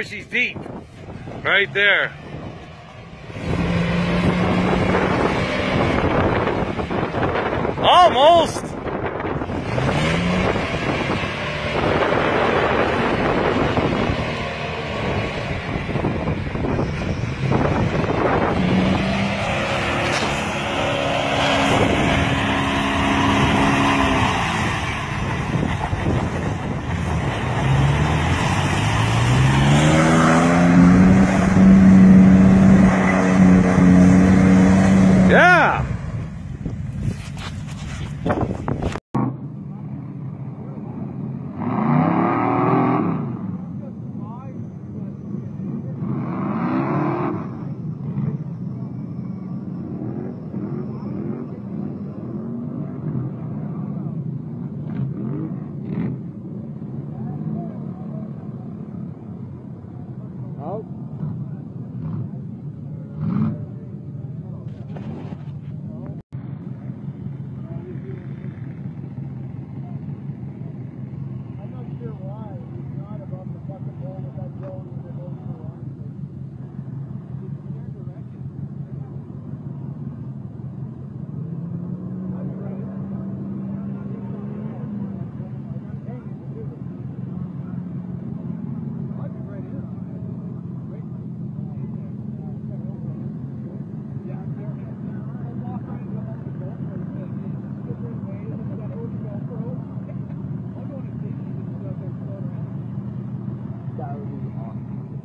She's deep. Right there. Almost!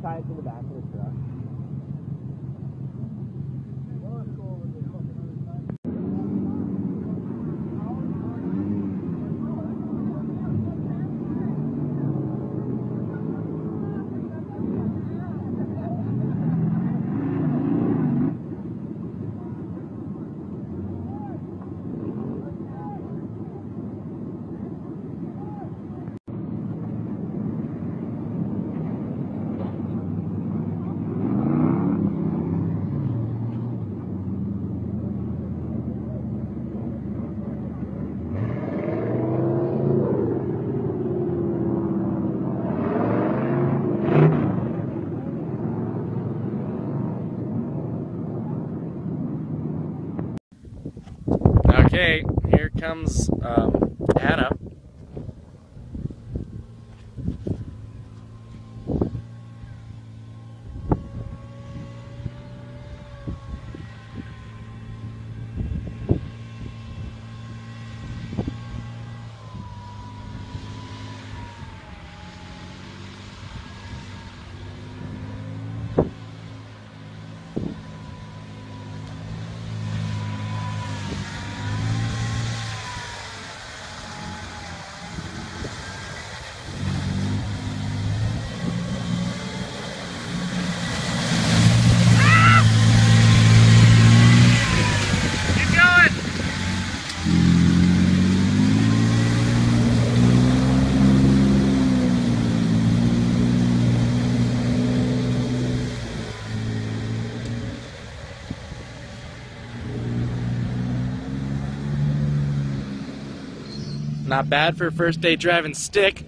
tied to the back of the truck. comes Not bad for a first day driving stick.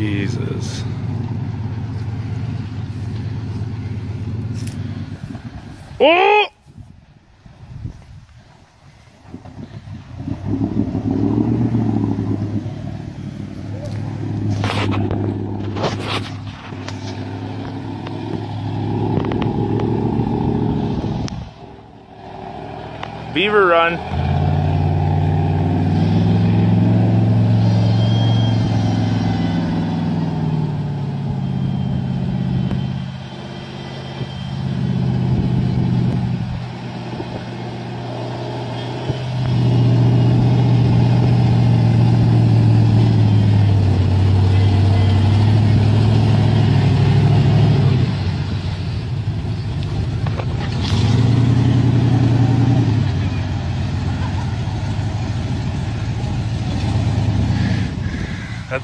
Jesus. Oh! Beaver run.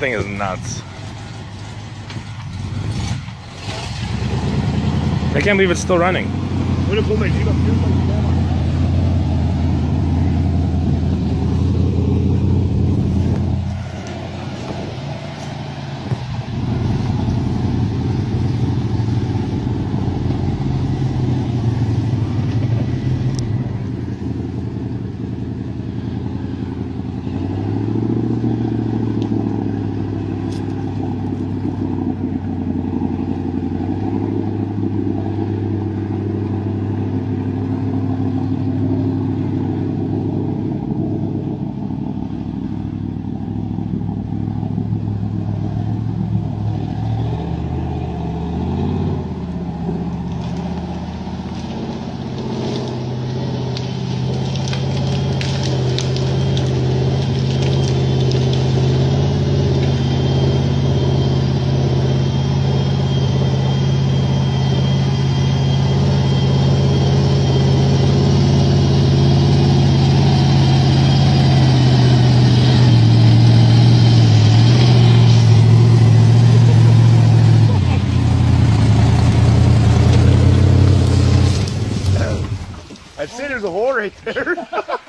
Thing is nuts. I can't believe it's still running. right there.